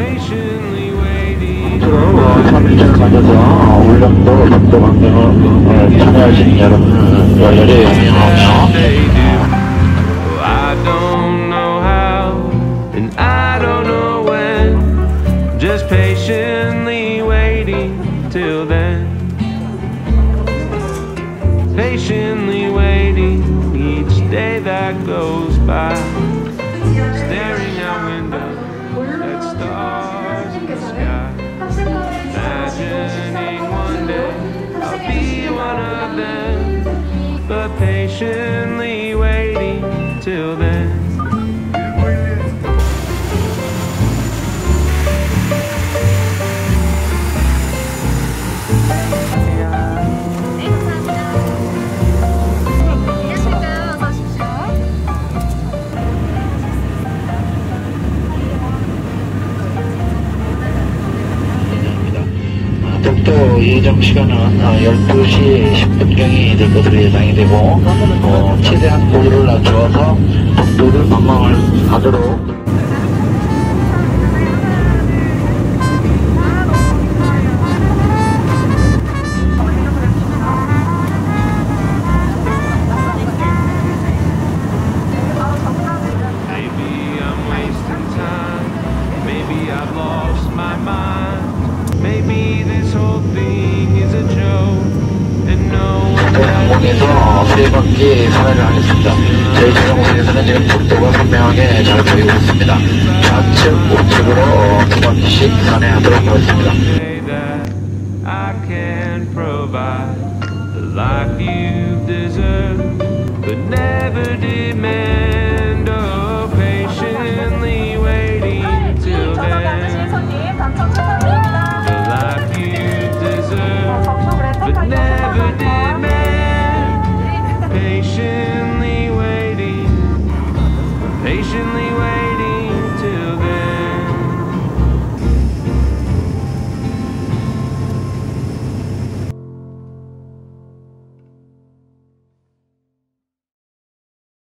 patiently waiting. 어, 3일째를 맞아서 울릉도 독도 광장을 참여하시는 여러분을 열렬히 환영하며 They do. I don't know how, and I don't know when. Just patiently waiting till then. Patiently waiting each day that goes by. Till then. 어, 독도 예정 시간은 어, 12시 10분경이 될 것으로 예상이 되고 어, 최대한 고도를 낮추어서 독도를 관광을 하도록. Maybe I've lost my mind. 항공에서 세 바퀴 선회를 하겠습니다. 저희 항공에서는 지금 독도가 선명하게 잘 보이고 있습니다. 좌측, 우측으로 어, 두 바퀴씩 선회하도록 하겠습니다. I can provide the life you deserve, Patiently.